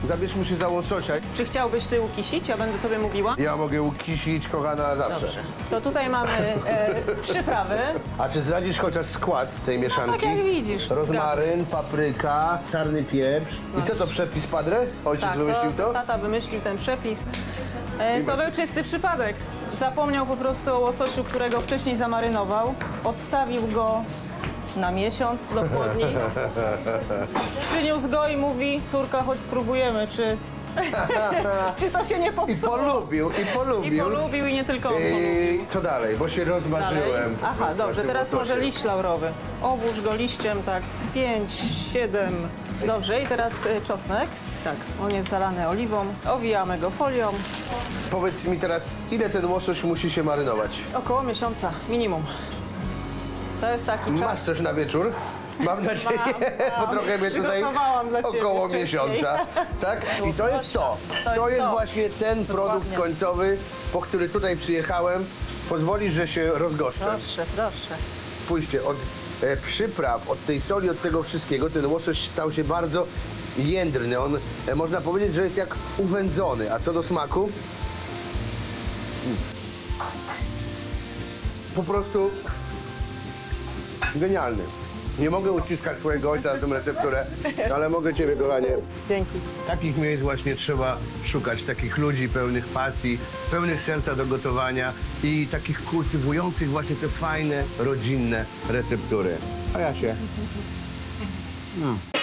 Zabierzmy się za łososia. Czy chciałbyś ty ukisić? Ja będę tobie mówiła. Ja mogę ukisić, kochana, zawsze. Dobrze. To tutaj mamy e, przyprawy. A czy zdradzisz chociaż skład tej mieszanki? tak jak widzisz, Rozmaryn, papryka, czarny pieprz. I co to, przepis padre? Ojciec Tak, wymyślił to? tata wymyślił ten przepis. E, to był czysty przypadek. Zapomniał po prostu o łososiu, którego wcześniej zamarynował. Odstawił go na miesiąc dokładniej. Przyniósł go i mówi, córka, chodź spróbujemy, czy, czy to się nie I popsuło. polubił, i I polubił. polubił i nie tylko on polubił. I co dalej? Bo się Dalej. rozmarzyłem. po Aha, dobrze, teraz może łososie. liść laurowy. Obłóż go liściem tak z 5, 7. Dobrze, i teraz y, czosnek. Tak, on jest zalany oliwą. Owijamy go folią. Powiedz mi teraz, ile ten łosoś musi się marynować? Około miesiąca, minimum. To jest taki czas. Masz coś na wieczór? Mam nadzieję, mam. bo trochę mnie tutaj około miesiąca. Tak? I to jest to. To jest właśnie ten produkt końcowy, po który tutaj przyjechałem. Pozwolisz, że się rozgoszczę. Proszę, proszę. Spójrzcie, od e, przypraw, od tej soli, od tego wszystkiego, ten łosoś stał się bardzo jędrny. On, e, można powiedzieć, że jest jak uwędzony. A co do smaku? Mm. Po prostu genialny. Nie mogę uciskać twojego ojca na tę recepturę, ale mogę ciebie, kochanie. Dzięki. Takich miejsc właśnie trzeba szukać, takich ludzi pełnych pasji, pełnych serca do gotowania i takich kultywujących właśnie te fajne, rodzinne receptury. A ja się... Mm.